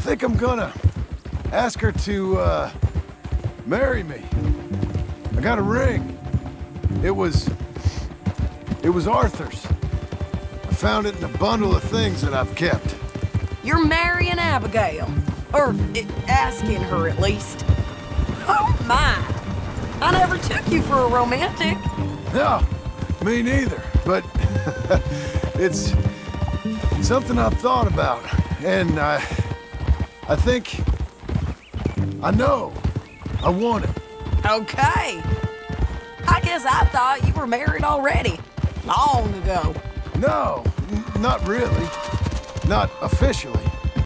think I'm gonna ask her to, uh, marry me. I got a ring. It was... It was Arthur's. I found it in a bundle of things that I've kept. You're marrying Abigail. Or eh, asking her, at least. Oh, my. I never took you for a romantic. No, me neither. But it's something I've thought about. And I... I think... I know. I want it. Okay. I guess I thought you were married already. Long ago. No, not really. Not officially.